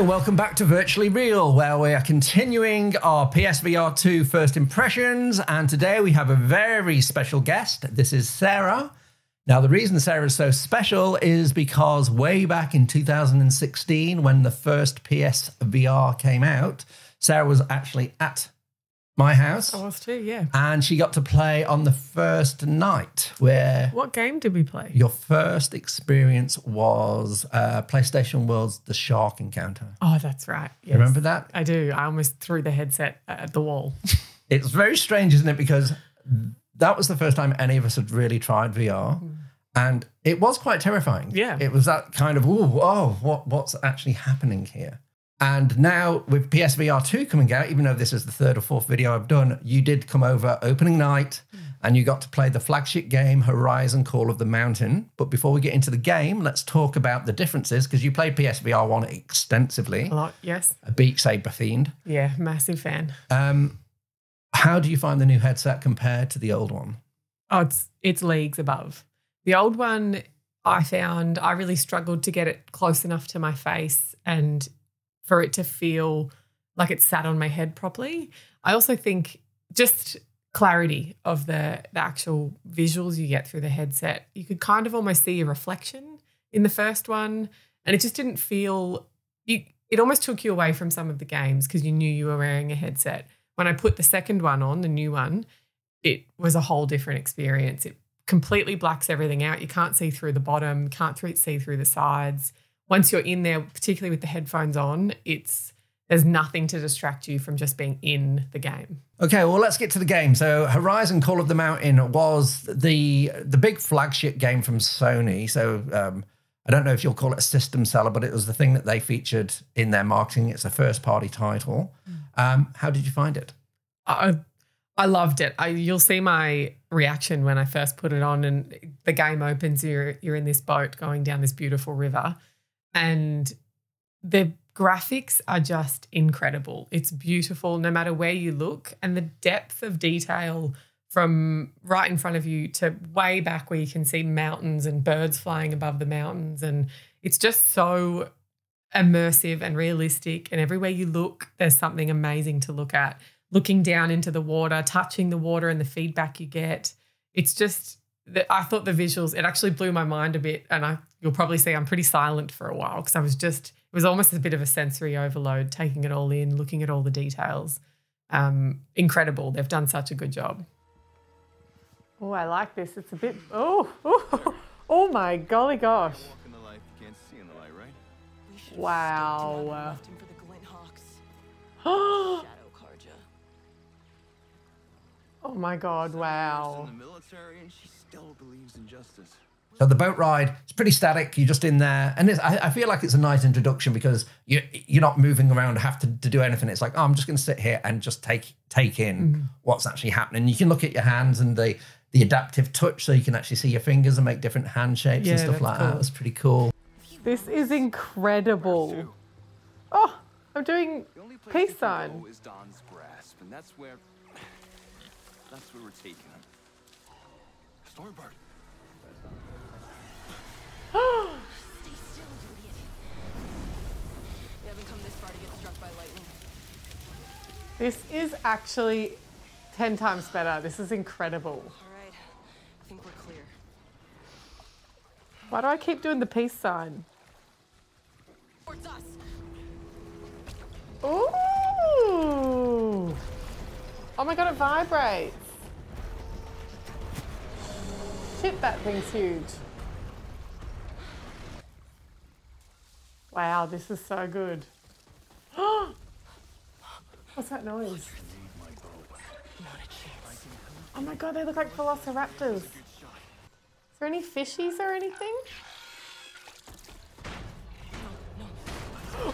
Welcome back to Virtually Real, where we are continuing our PSVR 2 first impressions. And today we have a very special guest. This is Sarah. Now, the reason Sarah is so special is because way back in 2016, when the first PSVR came out, Sarah was actually at my house. I was too, yeah. And she got to play on the first night where What game did we play? your first experience was uh, PlayStation World's The Shark Encounter. Oh, that's right. Yes. Remember that? I do. I almost threw the headset at the wall. It's very strange, isn't it? Because that was the first time any of us had really tried VR. And it was quite terrifying. Yeah. It was that kind of, ooh, oh, what, what's actually happening here? And now with PSVR 2 coming out, even though this is the third or fourth video I've done, you did come over opening night and you got to play the flagship game Horizon Call of the Mountain. But before we get into the game, let's talk about the differences because you played PSVR 1 extensively, A lot, yes. a Beat Saber themed. Yeah, massive fan. Um, how do you find the new headset compared to the old one? Oh, it's it's leagues above. The old one I found I really struggled to get it close enough to my face and for it to feel like it sat on my head properly. I also think just clarity of the the actual visuals you get through the headset. You could kind of almost see a reflection in the first one and it just didn't feel you it almost took you away from some of the games because you knew you were wearing a headset. When I put the second one on, the new one, it was a whole different experience. It completely blacks everything out. You can't see through the bottom, can't see through the sides. Once you're in there, particularly with the headphones on, it's there's nothing to distract you from just being in the game. Okay, well, let's get to the game. So, Horizon Call of the Mountain was the the big flagship game from Sony. So, um, I don't know if you'll call it a system seller, but it was the thing that they featured in their marketing. It's a first party title. Um, how did you find it? I I loved it. I, you'll see my reaction when I first put it on, and the game opens. You're you're in this boat going down this beautiful river, and the graphics are just incredible. It's beautiful no matter where you look, and the depth of detail from right in front of you to way back where you can see mountains and birds flying above the mountains, and it's just so immersive and realistic. And everywhere you look, there's something amazing to look at. Looking down into the water, touching the water, and the feedback you get. It's just that I thought the visuals. It actually blew my mind a bit, and I you'll probably see I'm pretty silent for a while because I was just it was almost a bit of a sensory overload, taking it all in, looking at all the details. Um, incredible. They've done such a good job. Oh, I like this. It's a bit. Oh, oh, oh my golly gosh! Walk in the light you in the light, right? We Wow. Left him for the Glinthawks. oh my god! Wow. In the military, and she still believes in justice. So the boat ride, it's pretty static. You're just in there, and it's, I, I feel like it's a nice introduction because you you're not moving around, have to, to do anything. It's like, oh, I'm just going to sit here and just take take in mm-hmm. what's actually happening. You can look at your hands and the the adaptive touch, so you can actually see your fingers and make different hand shapes Yeah, and stuff that's like that. cool. It's pretty cool. This is incredible. Oh, I'm doing The only place peace sign. is Dawn's grasp, and that's where that's where we're taking him. Stormbird. Stay still, you idiot. We haven't come this far to get struck by lightning. This is actually 10 times better. This is incredible. All right. I think we're clear. Why do I keep doing the peace sign? Towards. Ooh! Oh my god, it vibrates. Shit, that thing's huge. Wow, this is so good. What's that noise? Oh my god, they look like velociraptors. Is there any fishies or anything?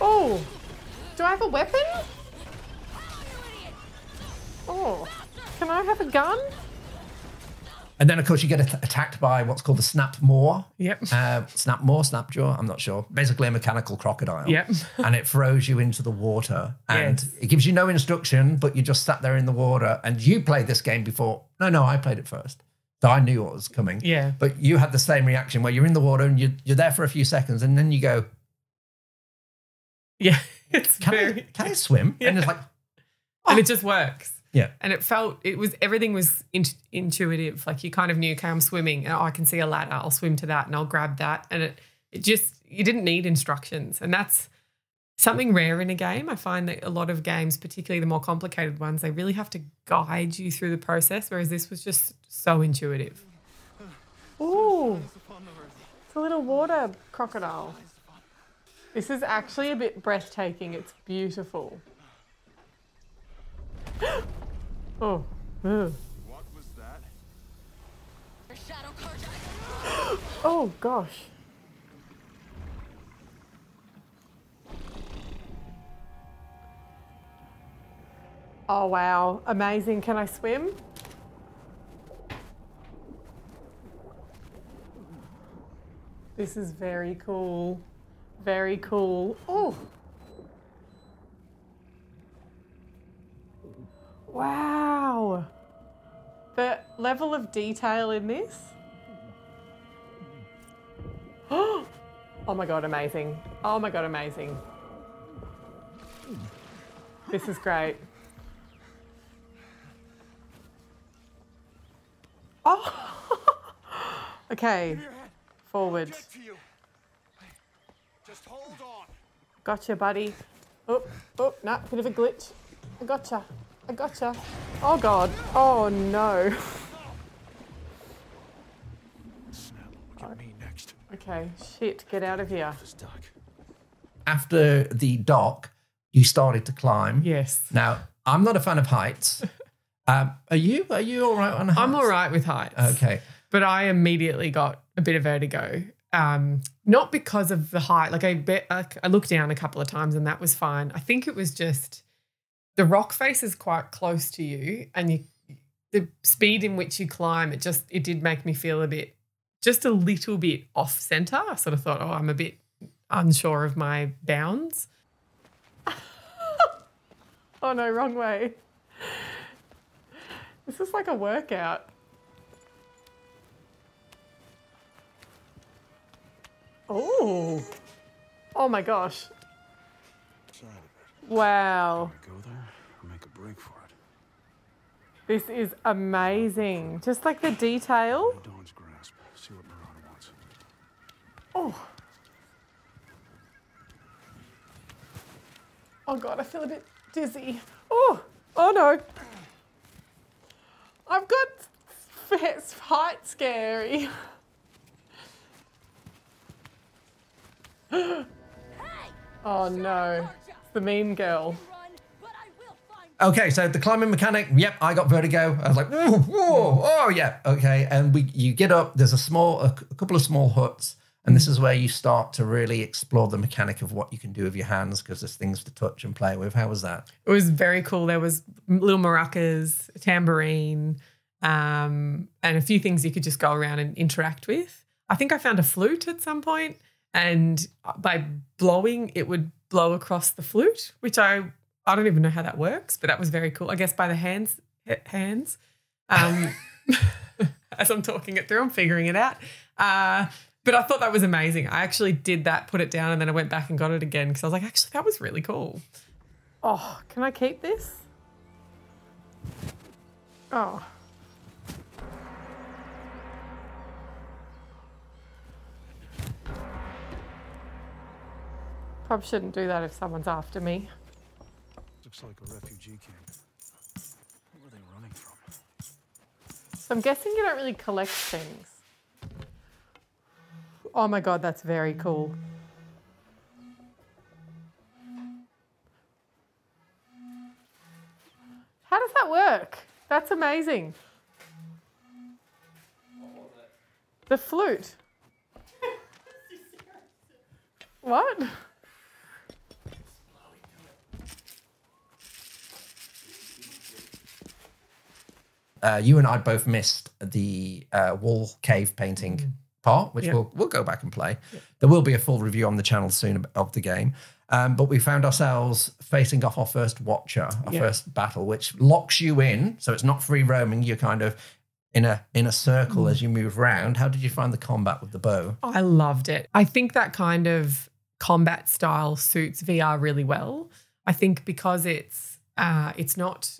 Oh, do I have a weapon? Oh, can I have a gun? And then, of course, you get at- attacked by what's called the Snapmaw. Yep. Uh, Snapmaw, snap jaw, I'm not sure. Basically, a mechanical crocodile. Yep. and it throws you into the water. And Yes. it gives you no instruction, but you just sat there in the water. And you played this game before. No, no, I played it first. So I knew what was coming. Yeah. But you had the same reaction where you're in the water and you, you're there for a few seconds and then you go, Yeah. It's can, very, I, can I swim? And it's like, and it just works. Yeah. And it felt it was everything was in, intuitive. Like you kind of knew, okay, I'm swimming, and oh, I can see a ladder. I'll swim to that, and I'll grab that. And it it just you didn't need instructions, and that's something rare in a game. I find that a lot of games, particularly the more complicated ones, they really have to guide you through the process. Whereas this was just so intuitive. Ooh, it's a little water crocodile. This is actually a bit breathtaking. It's beautiful. Oh. ugh. What was that? Oh gosh. Oh wow, amazing. Can I swim? This is very cool. Very cool. Oh. Wow. The level of detail in this. Oh my god, amazing. Oh my god, amazing. This is great. Oh. okay. Forward. Just hold on. Gotcha, buddy. Oh, oh, nah, bit of a glitch. I gotcha. I gotcha. Oh god. Oh no. Snap, look at me next. Okay, shit, get out of here. After the dock, you started to climb. Yes. Now, I'm not a fan of heights. um, are you? Are you all right on heights? I'm all right with heights. Okay. but I immediately got a bit of vertigo. Um, not because of the height. Like I bet, like I looked down a couple of times and that was fine. I think it was just the rock face is quite close to you, and you the speed in which you climb. It just it did make me feel a bit, just a little bit off center. I sort of thought, oh, I'm a bit unsure of my bounds. oh no, wrong way. This is like a workout. Oh. Oh my gosh. Side of it. Wow. Go there or make a break for it. This is amazing. Just like the detail. Oh. Oh god, I feel a bit dizzy. Oh. Oh no. I've got height scary. Oh, no. The mean girl. Okay, so the climbing mechanic, yep, I got vertigo. I was like, whoa, whoa, oh yeah, okay. And we, you get up. There's a small, a couple of small huts, and this is where you start to really explore the mechanic of what you can do with your hands because there's things to touch and play with. How was that? It was very cool. There was little maracas, a tambourine, um, and a few things you could just go around and interact with. I think I found a flute at some point, and by blowing, it would blow across the flute, which I I don't even know how that works, but that was very cool. I guess by the hands hands. Um, as I'm talking it through, I'm figuring it out. Uh, but I thought that was amazing. I actually did that, put it down, and then I went back and got it again because I was like, actually, that was really cool. Oh, can I keep this? Oh. Probably shouldn't do that if someone's after me. Looks like a refugee camp. Where are they running from? So I'm guessing you don't really collect things. Oh my god, that's very cool. How does that work? That's amazing. The flute. what? Uh, you and I both missed the uh, wall cave painting part, which Yeah. we'll we'll go back and play. There will be a full review on the channel soon of- of the game. Um, but we found ourselves facing off our first watcher, our Yeah. first battle, which locks you in. So it's not free roaming. You're kind of in a in a circle Mm. as you move around. How did you find the combat with the bow? I loved it. I think that kind of combat style suits VR really well. I think because it's uh, it's not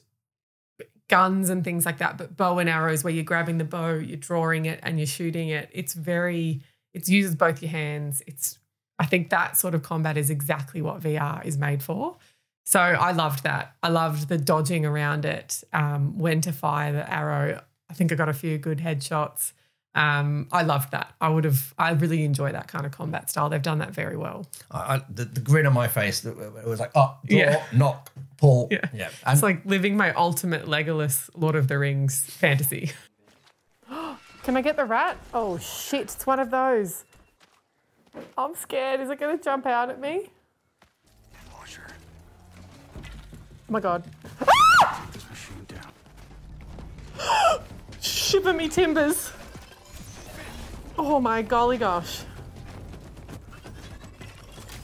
guns and things like that, but bow and arrows where you're grabbing the bow, you're drawing it, and you're shooting it. It's very it uses both your hands. It's I think that sort of combat is exactly what VR is made for. So I loved that. I loved the dodging around it, um, when to fire the arrow. I think I got a few good headshots. Um, I loved that. I would have. I really enjoy that kind of combat style. They've done that very well. I, I, the, the grin on my face, it was like, oh, draw, Yeah. nock, pull. Yeah. yeah. And It's like living my ultimate Legolas Lord of the Rings fantasy. Can I get the rat? Oh shit! It's one of those. I'm scared. Is it going to jump out at me? Oh my god! This machine. Shiver me timbers. Oh my golly gosh.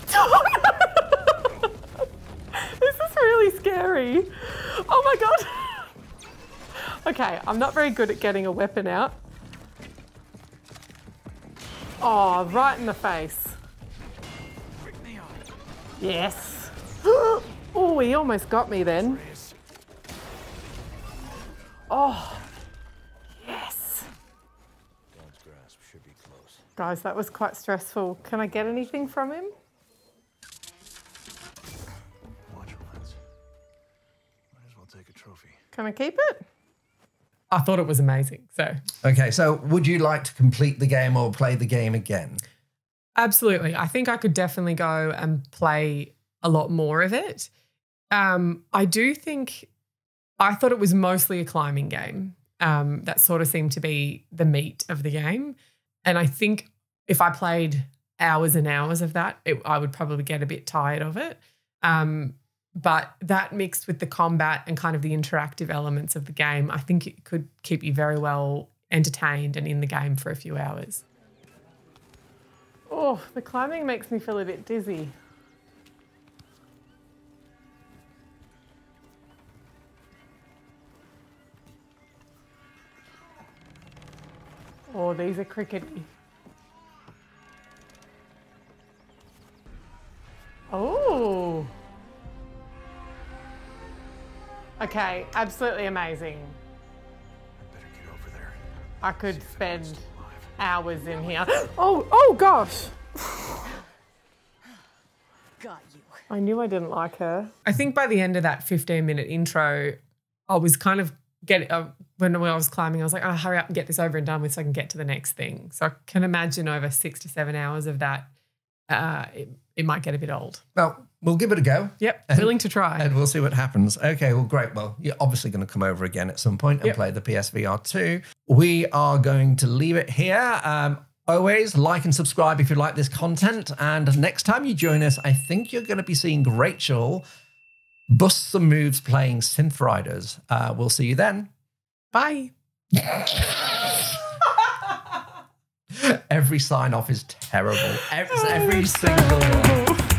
this is really scary. Oh my god. okay, I'm not very good at getting a weapon out. Oh, right in the face. Yes. oh, he almost got me then. Oh, yes. Dawn's grasp should be close. Guys, that was quite stressful. Can I get anything from him? Watch lens. Might as well take a trophy. Can I keep it? I thought it was amazing. So, okay, so would you like to complete the game or play the game again? absolutely. I think I could definitely go and play a lot more of it. Um, I do think I thought it was mostly a climbing game. Um, that sort of seemed to be the meat of the game. And I think if I played hours and hours of that, it, I would probably get a bit tired of it. Um, but that mixed with the combat and kind of the interactive elements of the game, I think it could keep you very well entertained and in the game for a few hours. Oh, the climbing makes me feel a bit dizzy. Oh, these are crickety. Oh. Okay, absolutely amazing. Better get over there. I could spend anyone's still alive. hours in here. Oh, oh gosh. Got you. I knew I didn't like her. I think by the end of that 15 minute intro, I was kind of getting, uh, when I was climbing, I was like, oh, hurry up and get this over and done with so I can get to the next thing. So I can imagine over six to seven hours of that, uh, it, it might get a bit old. Well, we'll give it a go. Yep, willing to try. And we'll see what happens. Okay, well, great. Well, you're obviously going to come over again at some point and Yep. play the PSVR 2. We are going to leave it here. Um, always like and subscribe if you like this content. And next time you join us, I think you're going to be seeing Rachel bust some moves playing Synth Riders. Uh, we'll see you then. Bye. Every sign off is terrible. Every, every single one.